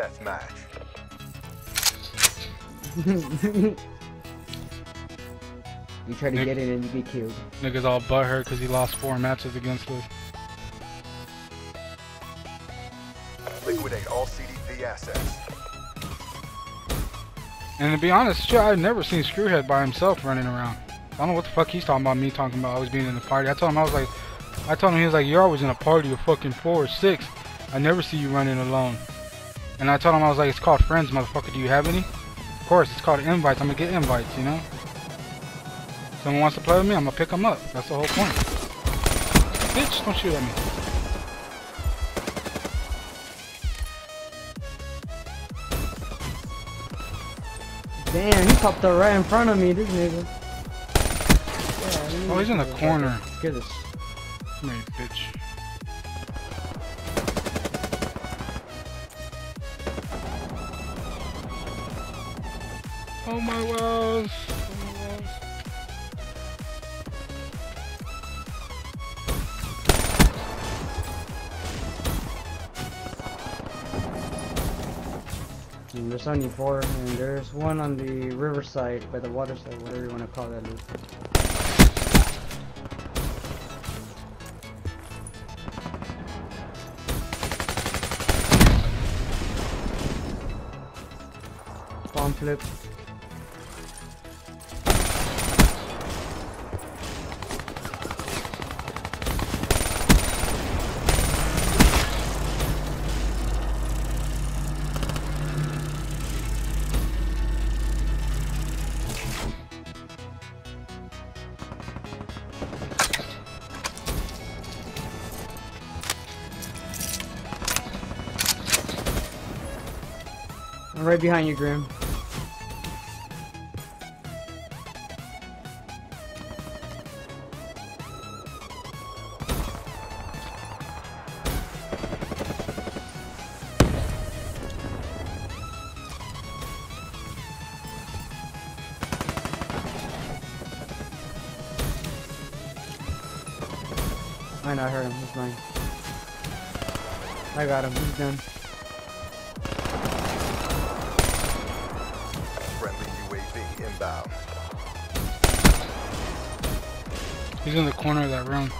deathmatch. you try to Nick, get in and you get killed. Niggas all butthurt because he lost four matches against us. Liquidate all CDP assets. And to be honest, I've never seen Screwhead by himself running around. I don't know what the fuck he's talking about me talking about always being in the party. I told him, I was like, I told him, he was like, you're always in a party of fucking four or six. I never see you running alone. And I told him I was like, it's called friends, motherfucker. Do you have any? Of course, it's called invites. I'm gonna get invites, you know. Someone wants to play with me, I'm gonna pick them up. That's the whole point. Bitch, don't shoot at me. Damn, he popped up right in front of me, this nigga. Yeah, Oh, he's in the corner. Get this. Come here, bitch. Oh my wells. Oh my wells. And there's only four, and there's one on the riverside, by the water side, whatever you want to call that. Bomb flip. I'm right behind you, Grim. I know, I heard him. He's mine. I got him. He's done. Inbound. He's in the corner of that room.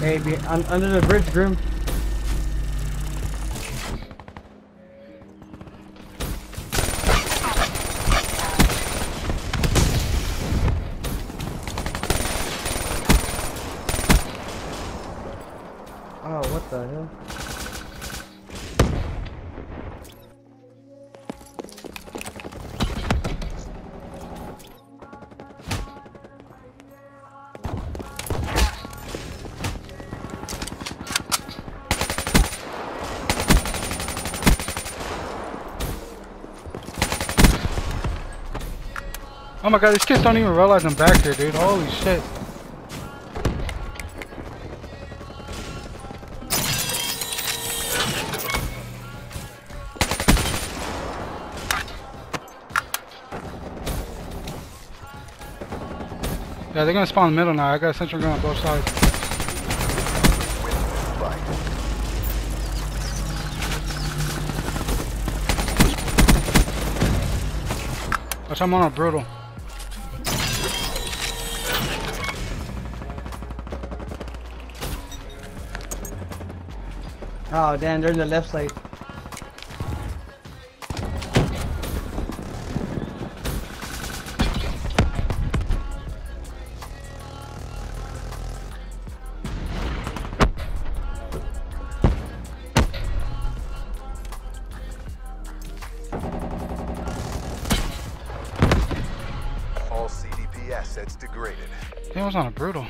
Deployed. Hey, be, un, under the bridge, Grim. Oh, what the hell? Oh my god, these kids don't even realize I'm back here, dude. Holy shit. Yeah, they're gonna spawn in the middle now. I got a central gun on both sides. Watch, I'm on a brutal. Oh damn, they're in the left side. All CDP assets degraded. That was on a brutal.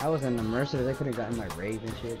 I was in the Mercer, they could have gotten my rave and shit.